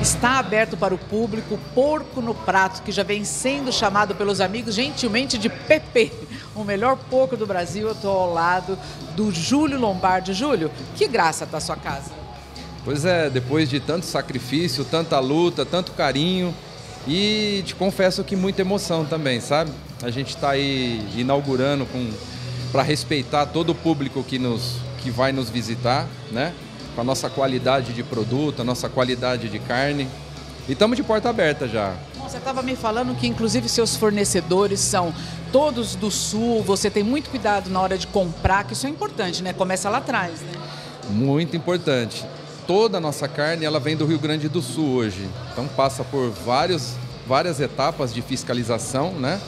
está aberto para o público Porco no Prato, que já vem sendo chamado pelos amigos gentilmente de PP, o melhor porco do Brasil. Eu estou ao lado do Júlio Lombardi. Júlio, que graça tá a sua casa. Pois é, depois de tanto sacrifício, tanta luta, tanto carinho e te confesso que muita emoção também, sabe? A gente está aí inaugurando com para respeitar todo o público que nos que vai nos visitar, né? Com a nossa qualidade de produto, a nossa qualidade de carne. E estamos de porta aberta já. Você estava me falando que inclusive seus fornecedores são todos do sul, você tem muito cuidado na hora de comprar, que isso é importante, né? Começa lá atrás, né? Muito importante toda a nossa carne ela vem do Rio Grande do Sul hoje. Então passa por vários, várias etapas de fiscalização, né?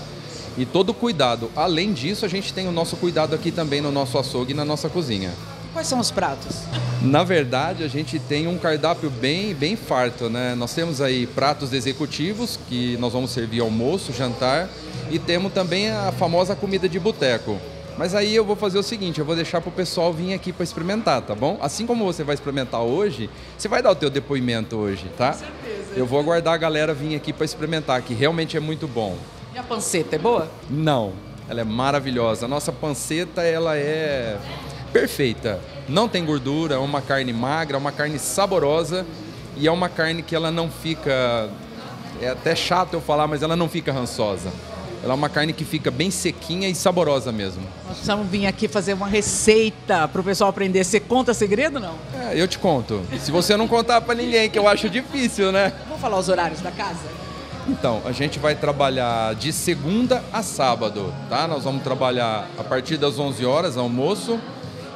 E todo cuidado. Além disso, a gente tem o nosso cuidado aqui também no nosso açougue e na nossa cozinha. Quais são os pratos? Na verdade, a gente tem um cardápio bem, bem farto, né? Nós temos aí pratos executivos, que nós vamos servir almoço, jantar, e temos também a famosa comida de boteco. Mas aí eu vou fazer o seguinte, eu vou deixar para o pessoal vir aqui para experimentar, tá bom? Assim como você vai experimentar hoje, você vai dar o teu depoimento hoje, tá? Com certeza. Eu vou aguardar a galera vir aqui para experimentar, que realmente é muito bom. E a panceta é boa? Não, ela é maravilhosa. A nossa panceta, ela é perfeita. Não tem gordura, é uma carne magra, é uma carne saborosa e é uma carne que ela não fica... É até chato eu falar, mas ela não fica rançosa. Ela é uma carne que fica bem sequinha e saborosa mesmo. Nós precisamos vir aqui fazer uma receita para o pessoal aprender. Você conta segredo não? É, eu te conto. Se você não contar para ninguém, que eu acho difícil, né? Vamos falar os horários da casa? Então, a gente vai trabalhar de segunda a sábado, tá? Nós vamos trabalhar a partir das 11 horas, almoço,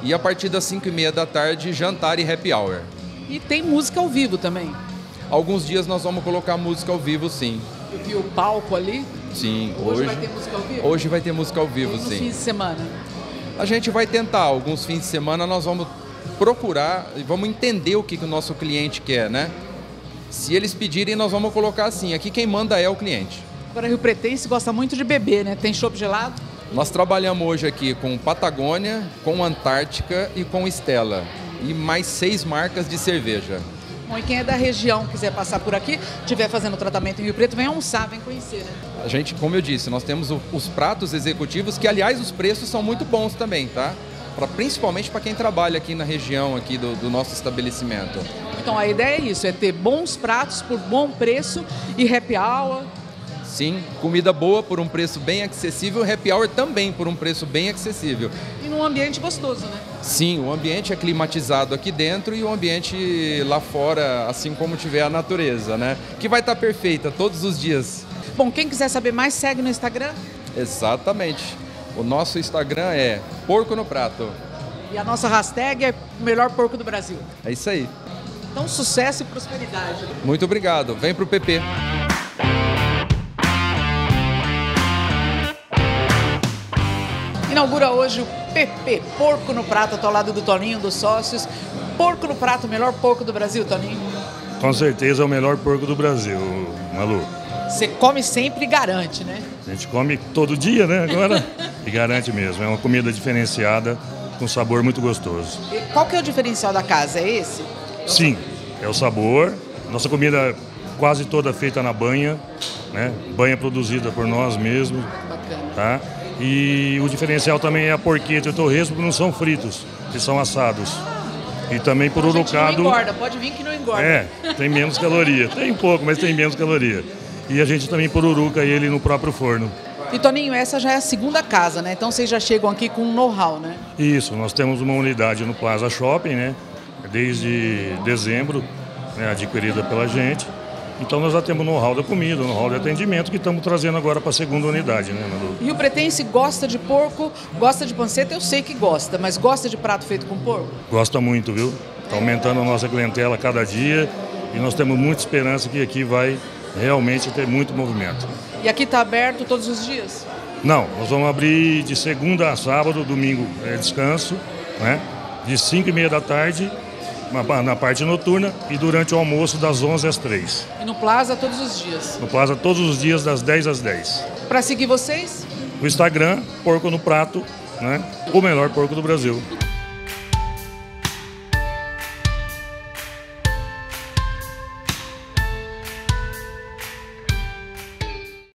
e a partir das 5 e meia da tarde, jantar e happy hour. E tem música ao vivo também? Alguns dias nós vamos colocar música ao vivo, sim. Eu vi o palco ali. Sim, hoje. Hoje vai ter música ao vivo? Hoje vai ter música ao vivo, sim. fins de semana? A gente vai tentar. Alguns fins de semana nós vamos procurar e vamos entender o que, que o nosso cliente quer, né? Se eles pedirem, nós vamos colocar assim. Aqui quem manda é o cliente. Agora, Rio Pretense gosta muito de beber, né? Tem chopp gelado? Nós trabalhamos hoje aqui com Patagônia, com Antártica e com Estela. E mais seis marcas de cerveja. Bom, e quem é da região quiser passar por aqui, estiver fazendo tratamento em Rio Preto, vem almoçar, vem conhecer, né? A gente, como eu disse, nós temos os pratos executivos, que aliás os preços são muito bons também, tá? Pra, principalmente para quem trabalha aqui na região aqui do, do nosso estabelecimento. Então a ideia é isso, é ter bons pratos por bom preço e happy hour, Sim, comida boa por um preço bem acessível, happy hour também por um preço bem acessível. E num ambiente gostoso, né? Sim, o ambiente é climatizado aqui dentro e o ambiente lá fora, assim como tiver a natureza, né? Que vai estar perfeita todos os dias. Bom, quem quiser saber mais, segue no Instagram. Exatamente. O nosso Instagram é Porco no Prato. E a nossa hashtag é o melhor porco do Brasil. É isso aí. Então, sucesso e prosperidade. Muito obrigado. Vem pro PP. Inaugura hoje o PP, Porco no Prato, ao lado do Toninho, dos sócios. Porco no Prato, o melhor porco do Brasil, Toninho? Com certeza é o melhor porco do Brasil, Malu. Você come sempre e garante, né? A gente come todo dia, né, agora? e garante mesmo, é uma comida diferenciada, com sabor muito gostoso. E qual que é o diferencial da casa, é esse? Sim, é o sabor. Nossa comida quase toda feita na banha, né? Banha produzida por nós mesmos, Bacana. tá? E o diferencial também é a porqueta e o torresmo, não são fritos, eles são assados. E também por gente não urucado. engorda, pode vir que não engorda. É, tem menos caloria. Tem pouco, mas tem menos caloria. E a gente também pururuca ele no próprio forno. E Toninho, essa já é a segunda casa, né? Então vocês já chegam aqui com um know-how, né? Isso, nós temos uma unidade no Plaza Shopping, né? Desde dezembro, né, adquirida pela gente. Então nós já temos know-how da comida, know-how de atendimento que estamos trazendo agora para a segunda unidade, né, Manu? Rio Pretense gosta de porco, gosta de panceta, eu sei que gosta, mas gosta de prato feito com porco? Gosta muito, viu? Está aumentando a nossa clientela cada dia e nós temos muita esperança que aqui vai realmente ter muito movimento. E aqui está aberto todos os dias? Não, nós vamos abrir de segunda a sábado, domingo é descanso, né? De 5 e meia da tarde, na, na parte noturna, e durante o almoço das 11 às 3. E no Plaza todos os dias? No Plaza todos os dias das 10 às 10. Para seguir vocês? O Instagram, Porco no Prato, né? O melhor porco do Brasil.